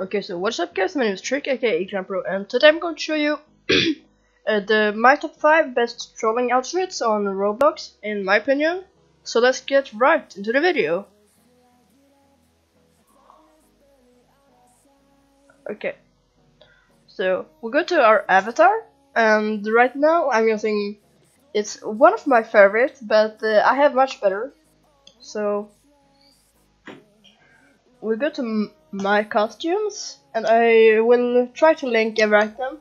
Okay, so what's up guys, my name is Trick aka Pro and today I'm going to show you uh, the my top 5 best trolling outfits on Roblox in my opinion. So let's get right into the video. Okay, so we go to our avatar and right now I'm using, it's one of my favorites but uh, I have much better. So we go to my costumes and I will try to link every item.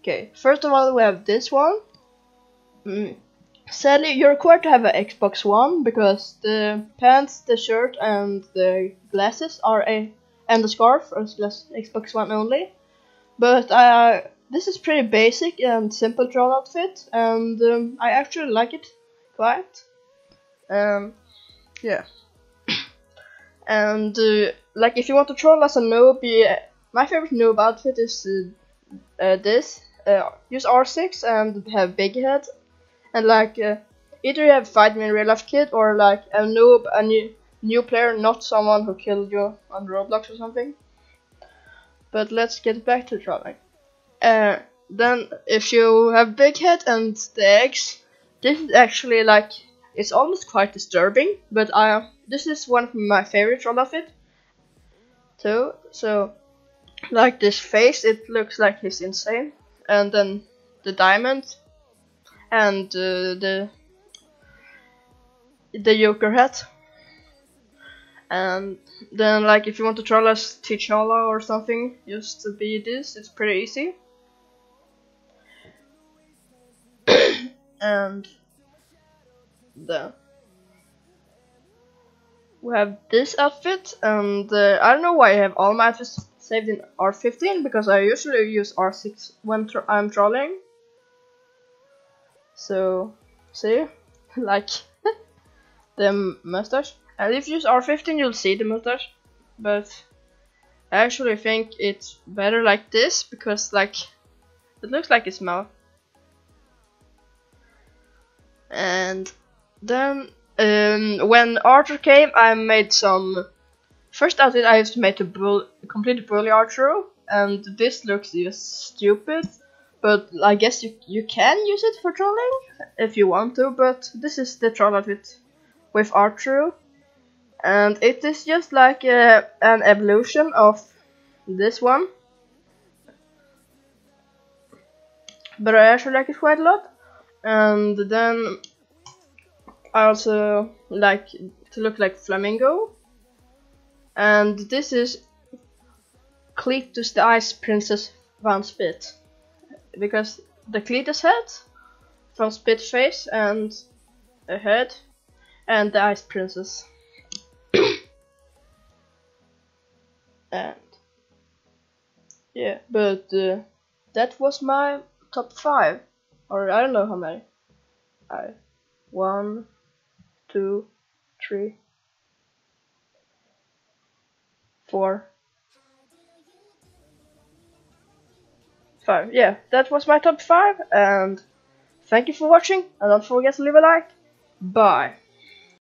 Okay, first of all we have this one. Mm. Sadly, you're required to have an Xbox One because the pants, the shirt, and the glasses are a and the scarf are Xbox One only. But uh, this is pretty basic and simple troll outfit, and um, I actually like it quite. Um, yeah. And uh, like if you want to troll as a noob, yeah, my favorite noob outfit is uh, uh, this. Uh, use R6 and have big head, and like uh, either you have fight me in real life kid or like a noob, a new new player, not someone who killed you on Roblox or something. But let's get back to trolling. Uh, then if you have big head and the eggs, this is actually like it's almost quite disturbing, but I this is one of my favorite troll outfit. Too. So like this face, it looks like he's insane, and then the diamond and uh, the the Joker hat. And then like if you want to troll as T'Challa or something, just to be this, it's pretty easy. and the we have this outfit and uh, I don't know why I have all my outfits saved in R15 because I usually use R6 when tr I'm trolling. So see? Like the mustache. And if you use R15 you'll see the mustache. But I actually think it's better like this because like it looks like his mouth and then um, when Rthro came, I made some. First I just made a bull, complete bully Rthro, and this looks just stupid. But I guess you you can use it for trolling if you want to. But this is the troll outfit with Rthro, and it is just like a, an evolution of this one. But I actually like it quite a lot. And then I also like to look like flamingo. And this is Cletus the Ice Princess Van Spit. Because the Cletus head, Van Spit face and a head, and the Ice Princess. and yeah, but uh, that was my top 5. Or I don't know how many. I one two, three, four, five. Yeah, that was my top five, and thank you for watching, and don't forget to leave a like. Bye.